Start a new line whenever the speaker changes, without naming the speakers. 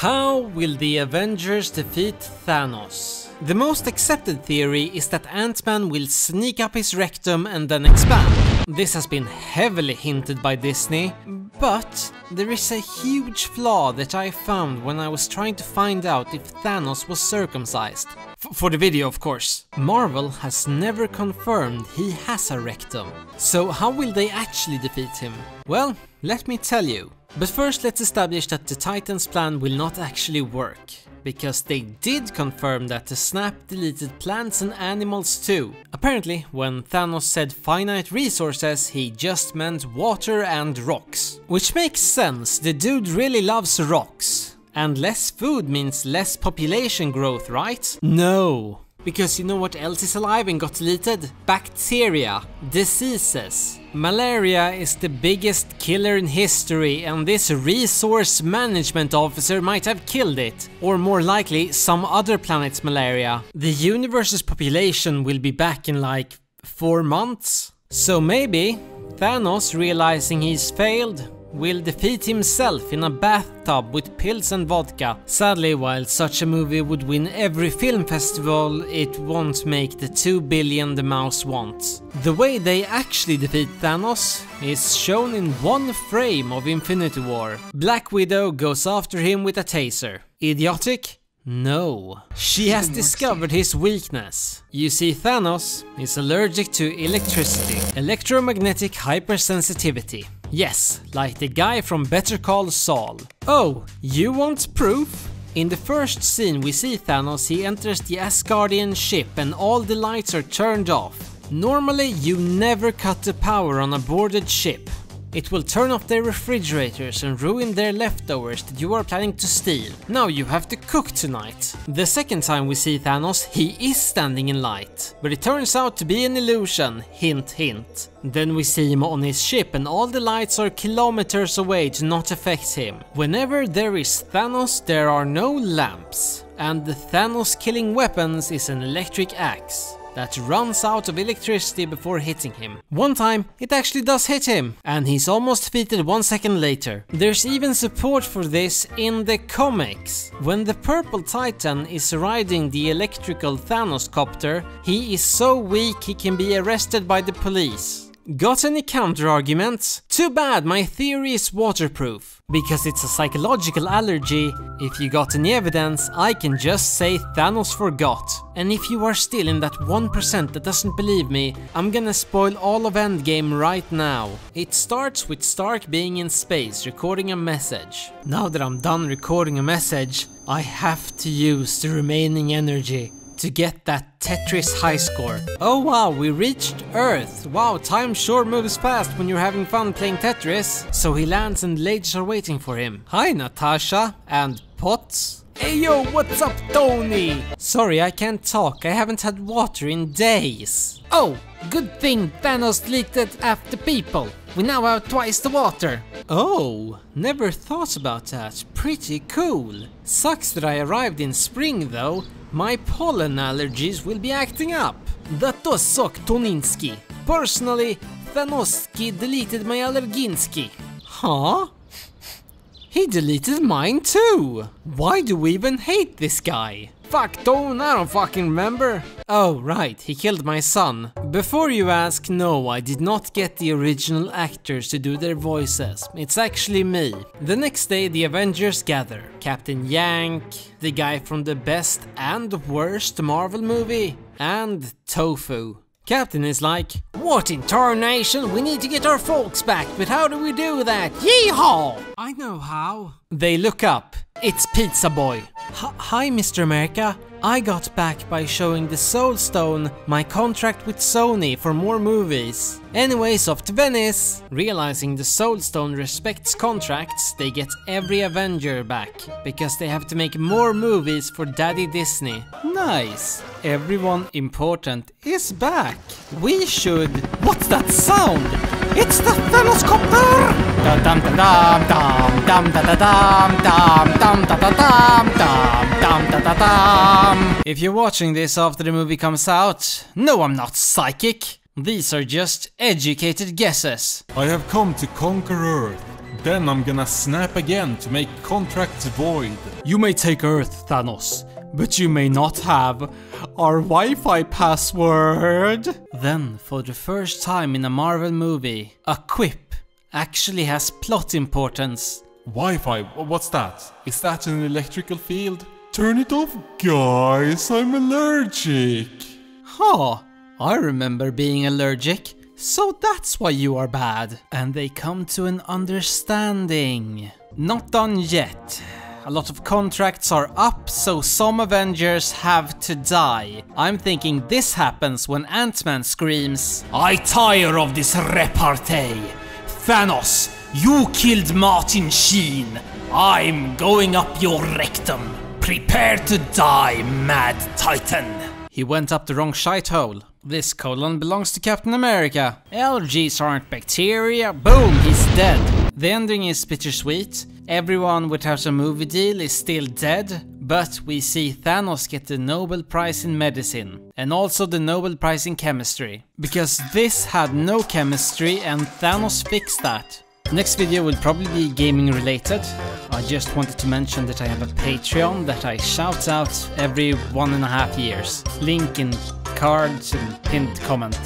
How will the Avengers defeat Thanos? The most accepted theory is that Ant-Man will sneak up his rectum and then expand. This has been heavily hinted by Disney, but there is a huge flaw that I found when I was trying to find out if Thanos was circumcised. F for the video, of course. Marvel has never confirmed he has a rectum. So how will they actually defeat him? Well, let me tell you. But first let's establish that the Titans plan will not actually work. Because they did confirm that the snap deleted plants and animals too. Apparently, when Thanos said finite resources, he just meant water and rocks. Which makes sense, the dude really loves rocks. And less food means less population growth, right? No. Because you know what else is alive and got deleted? Bacteria, diseases. Malaria is the biggest killer in history and this resource management officer might have killed it. Or more likely, some other planet's malaria. The universe's population will be back in like 4 months. So maybe Thanos realizing he's failed will defeat himself in a bathtub with pills and vodka. Sadly, while such a movie would win every film festival, it won't make the 2 billion the mouse wants. The way they actually defeat Thanos is shown in one frame of Infinity War. Black Widow goes after him with a taser. Idiotic? No. She has discovered his weakness. You see, Thanos is allergic to electricity, electromagnetic hypersensitivity. Yes, like the guy from Better Call Saul. Oh, you want proof? In the first scene we see Thanos, he enters the Asgardian ship and all the lights are turned off. Normally you never cut the power on a boarded ship. It will turn off their refrigerators and ruin their leftovers that you are planning to steal. Now you have to cook tonight. The second time we see Thanos, he is standing in light. But it turns out to be an illusion, hint hint. Then we see him on his ship and all the lights are kilometers away to not affect him. Whenever there is Thanos, there are no lamps. And the Thanos killing weapons is an electric axe that runs out of electricity before hitting him. One time, it actually does hit him, and he's almost defeated one second later. There's even support for this in the comics. When the Purple Titan is riding the electrical Thanos copter, he is so weak he can be arrested by the police. Got any counter arguments? Too bad, my theory is waterproof. Because it's a psychological allergy, if you got any evidence, I can just say Thanos forgot. And if you are still in that 1% that doesn't believe me, I'm gonna spoil all of Endgame right now. It starts with Stark being in space recording a message. Now that I'm done recording a message, I have to use the remaining energy to get that Tetris high score. Oh wow, we reached Earth. Wow, time sure moves fast when you're having fun playing Tetris. So he lands and ladies are waiting for him. Hi Natasha and Potts. Hey yo, what's up Tony? Sorry, I can't talk. I haven't had water in days. Oh, good thing Thanos deleted after people. We now have twice the water. Oh, never thought about that. Pretty cool. Sucks that I arrived in spring though. My pollen allergies will be acting up. Suck, Toninski. Personally, Thanoski deleted my allerginski. Huh? He deleted mine too! Why do we even hate this guy? Fuck don't, I don't fucking remember. Oh right, he killed my son. Before you ask, no, I did not get the original actors to do their voices. It's actually me. The next day the Avengers gather. Captain Yank, the guy from the best and worst Marvel movie, and Tofu. Captain is like, What in tarnation? We need to get our folks back, but how do we do that? Yeehaw! I know how. They look up. It's Pizza Boy. H Hi, Mr. America. I got back by showing the Soul Stone my contract with Sony for more movies. Anyways, off to Venice! Realizing the Soul Stone respects contracts, they get every Avenger back, because they have to make more movies for Daddy Disney. Nice! Everyone important is back. We should... What's that sound? It's the Thanos copter! Dum dum dum dum dum dum dum dum dum dum dum dum If you're watching this after the movie comes out, no I'm not psychic. These are just educated guesses.
I have come to conquer Earth. Then I'm gonna snap again to make contracts void.
You may take Earth, Thanos, but you may not have our Wi-Fi password. Then, for the first time in a Marvel movie, a quip actually has plot importance.
Wi-Fi, what's that? Is that an electrical field? Turn it off, guys, I'm allergic.
Huh, I remember being allergic. So that's why you are bad. And they come to an understanding. Not done yet. A lot of contracts are up, so some Avengers have to die. I'm thinking this happens when Ant-Man screams, I tire of this repartee. Thanos, you killed Martin Sheen. I'm going up your rectum. Prepare to die, Mad Titan. He went up the wrong shite hole. This colon belongs to Captain America. Allergies aren't bacteria. Boom, he's dead. The ending is bittersweet. Everyone without a movie deal is still dead, but we see Thanos get the Nobel Prize in Medicine and also the Nobel Prize in Chemistry. Because this had no chemistry and Thanos fixed that. Next video will probably be gaming related. I just wanted to mention that I have a Patreon that I shout out every one and a half years. Link in cards and pinned comment.